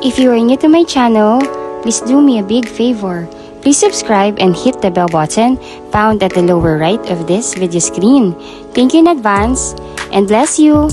If you are new to my channel, please do me a big favor. Please subscribe and hit the bell button found at the lower right of this video screen. Thank you in advance and bless you!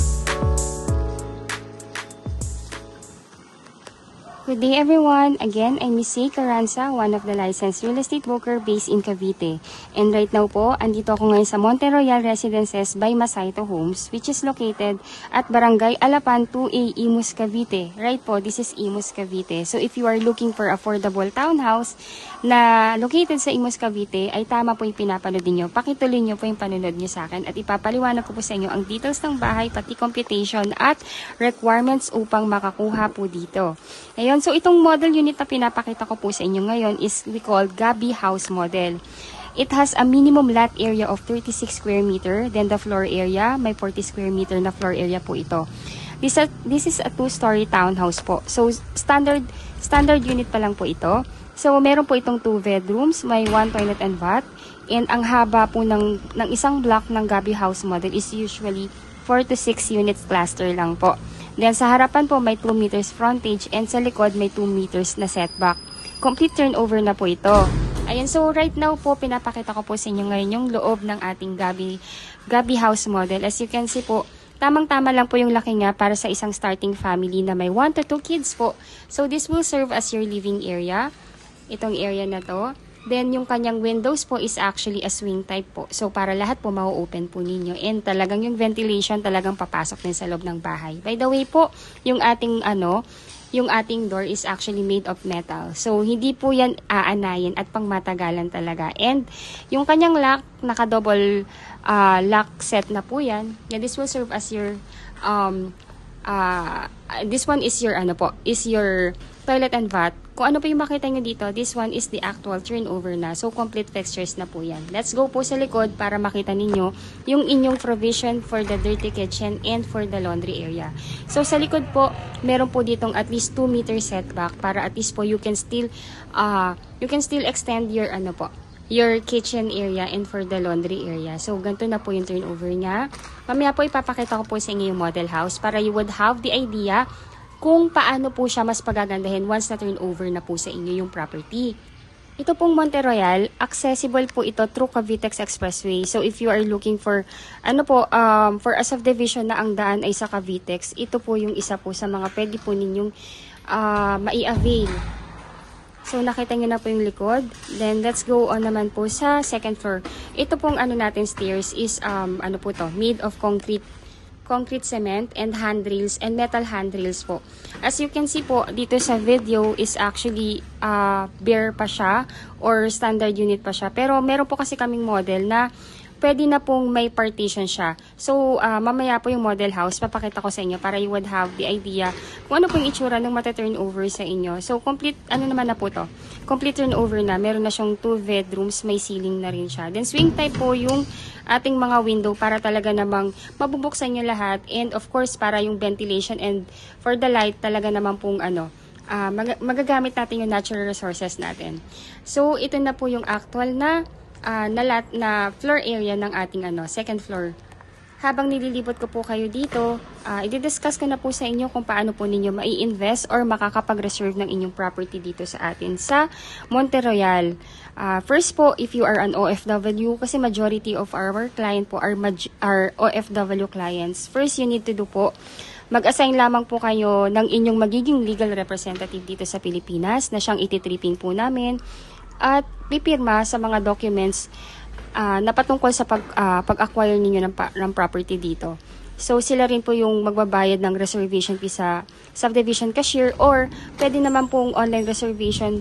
Good day everyone! Again, I'm Miss Say Caranza, one of the licensed real estate broker based in Cavite. And right now po, andito ako ngayon sa Monte Royal Residences by Masaito Homes, which is located at Barangay Alapan 2A, Imus, Cavite. Right po, this is Imus, Cavite. So if you are looking for affordable townhouse na located sa Imus, Cavite, ay tama po yung pinapanood niyo. Pakituloy niyo po yung panonood niyo sa akin at ipapaliwanag ko po sa inyo ang details ng bahay, pati computation at requirements upang makakuha po dito. Ngayon, Ayun, so itong model unit na pinapakita ko po sa inyo ngayon is we call Gabi House Model. It has a minimum lot area of 36 square meter, then the floor area, may 40 square meter na floor area po ito. This, a, this is a two-story townhouse po. So standard standard unit pa lang po ito. So meron po itong two bedrooms, may one toilet and bath. And ang haba po ng, ng isang block ng Gabi House Model is usually 4 to 6 units cluster lang po. Then sa harapan po may 2 meters frontage and sa likod may 2 meters na setback. Complete turnover na po ito. Ayan, so right now po pinapakita ko po sa inyo ngayon yung loob ng ating Gabi, Gabi House model. As you can see po, tamang-tama lang po yung laki nga para sa isang starting family na may 1 to 2 kids po. So this will serve as your living area. Itong area na to. Then, yung kanyang windows po is actually a swing type po. So, para lahat po mau-open po ninyo. And talagang yung ventilation talagang papasok din sa loob ng bahay. By the way po, yung ating ano, yung ating door is actually made of metal. So, hindi po yan aanayin at pangmatagalan talaga. And, yung kanyang lock, naka-double uh, lock set na po yan. And this will serve as your, um, uh, this one is your, ano po, is your toilet and bath kung ano pa yung makita nyo dito, this one is the actual turnover na. So, complete fixtures na po yan. Let's go po sa likod para makita ninyo yung inyong provision for the dirty kitchen and for the laundry area. So, sa likod po, meron po ditong at least 2 meter setback para at least po you can still, uh, you can still extend your, ano po, your kitchen area and for the laundry area. So, ganito na po yung turnover niya. Mamaya po ipapakita ko po sa inyo yung model house para you would have the idea kung paano po siya mas pagagandahin once na turn over na po sa inyo yung property. Ito pong Monte Royal, accessible po ito through Cavitex Expressway. So if you are looking for ano po um, for a subdivision na ang daan ay sa Cavitex, ito po yung isa po sa mga pwede po ninyong uh, mai-avail. So nakita niyo na po yung likod. Then let's go on naman po sa second floor. Ito pong ano natin stairs is um ano po to, made of concrete concrete cement and handrails and metal handrails po. As you can see po, dito sa video is actually uh, bare pa siya or standard unit pa siya. Pero meron po kasi kaming model na pwede na pong may partition siya. So, uh, mamaya po yung model house, papakita ko sa inyo para you would have the idea kung ano po yung itsura ng mata-turnover sa inyo. So, complete, ano naman na po to? Complete turnover na. Meron na siyang two bedrooms, may ceiling na rin siya. Then, swing type po yung ating mga window para talaga namang mabubuksan nyo lahat. And, of course, para yung ventilation and for the light, talaga naman pong ano, uh, mag magagamit natin yung natural resources natin. So, ito na po yung actual na uh, na, na floor area ng ating ano, second floor. Habang nililibot ko po kayo dito, uh, i-discuss ko na po sa inyo kung paano po ninyo mai-invest or makakapag-reserve ng inyong property dito sa atin sa Monte Royal. Uh, first po, if you are an OFW, kasi majority of our client po are, are OFW clients. First, you need to do po, mag-assign lamang po kayo ng inyong magiging legal representative dito sa Pilipinas na siyang ititripping po namin at pipirma sa mga documents uh, na patungkol sa pag, uh, pag-acquire ninyo ng, ng property dito. So, sila rin po yung magbabayad ng reservation fee sa subdivision cashier or pwede naman pong online reservation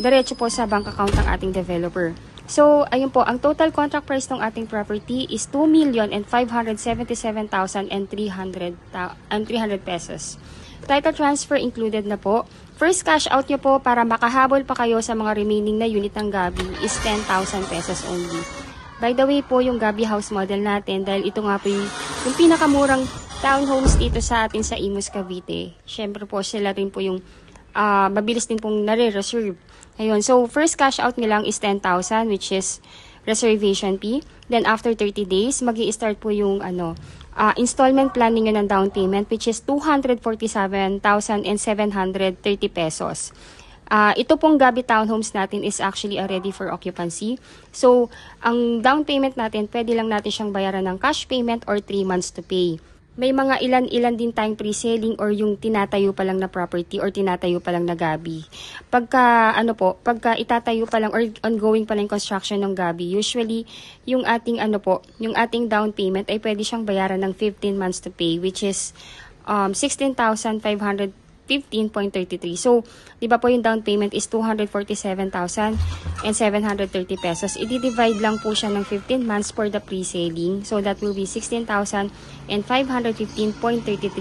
diretso po sa bank account ng ating developer. So, ayun po, ang total contract price ng ating property is 2 million and 577,300 and 300 pesos. Title transfer included na po. First cash out nyo po para makahabol pa kayo sa mga remaining na unit ng Gabi is 10,000 pesos only. By the way po, yung Gabi house model natin, dahil ito nga po yung, yung pinakamurang townhomes dito sa atin sa Imus, Cavite. Siyempre po, sila rin po yung uh, mabilis din pong nare-reserve. Ayun, so first cash out nilang is 10,000 which is reservation fee. Then after 30 days, magi start po yung ano, ah, installment plan ninyo ng down payment which is 247,730 pesos. Ah, ito pong Gabi Townhomes natin is actually a ready for occupancy. So, ang down payment natin, pwede lang natin siyang bayaran ng cash payment or 3 months to pay. May mga ilan-ilan din tayong pre-selling or yung tinatayo pa lang na property or tinatayo pa lang na gabi. Pagka, ano po, pagka itatayo pa lang or ongoing pa lang construction ng gabi, usually, yung ating, ano po, yung ating down payment ay pwede siyang bayaran ng 15 months to pay, which is um, 16,500 15.33. So, di ba po yung down payment is 247,730 pesos. I-divide lang po siya ng 15 months for the pre-selling. So, that will be 16,515.33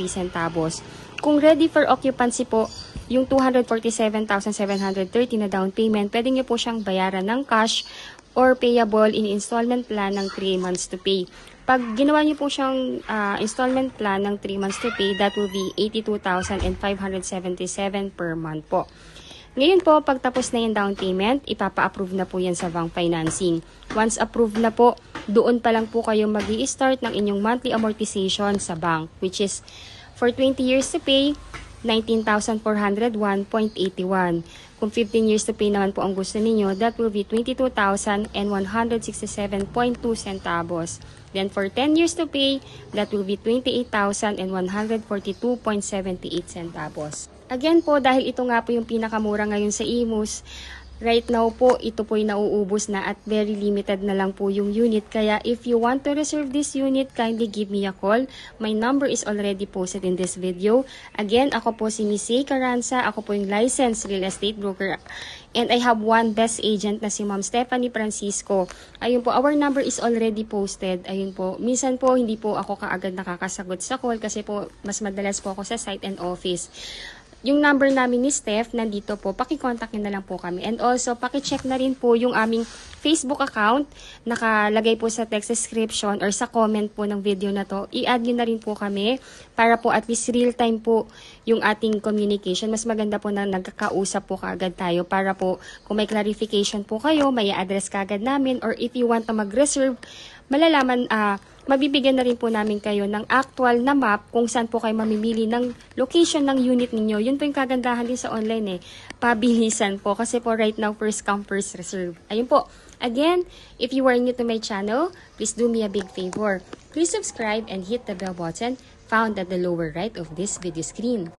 centavos. Kung ready for occupancy po, yung 247,730 na down payment, pwede nyo po siyang bayaran ng cash or payable in installment plan ng 3 months to pay. Pag ginawa niyo po siyang ah, installment plan ng 3 months to pay, that will be 82,577 per month po. Ngayon po, pagtapos na yung down payment, ipapa-approve na po yan sa bank financing. Once approved na po, doon pa lang po kayo mag start ng inyong monthly amortization sa bank, which is for 20 years to pay, 19,401.81. Kung 15 years to pay naman po ang gusto ninyo, that will be 22,167.2 centavos. Then for 10 years to pay, that will be 28,142.78 centavos. Again po, dahil ito nga po yung pinakamura ngayon sa Imus, Right now po, ito po yung nauubos na at very limited na lang po yung unit. Kaya if you want to reserve this unit, kindly give me a call. My number is already posted in this video. Again, ako po si Miss. Caranza. Ako po yung licensed real estate broker. And I have one best agent na si Ma'am Stephanie Francisco. Ayun po, our number is already posted. Ayun po, minsan po hindi po ako kaagad nakakasagot sa call kasi po mas madalas po ako sa site and office. Yung number namin ni Steph, nandito po. Pakicontact nyo na lang po kami. And also, pakicheck na rin po yung aming Facebook account. Nakalagay po sa text description or sa comment po ng video na to. I-add nyo na rin po kami para po at least real time po yung ating communication. Mas maganda po na nagkakausap po kaagad tayo para po kung may clarification po kayo, may address kaagad namin or if you want to mag-reserve, malalaman, ah, mabibigyan na rin po namin kayo ng actual na map kung saan po kayo mamimili ng location ng unit ninyo. Yun po yung kagandahan din sa online eh. Pabilisan po kasi po right now first come first reserve. Ayun po. Again, if you are new to my channel, please do me a big favor. Please subscribe and hit the bell button found at the lower right of this video screen.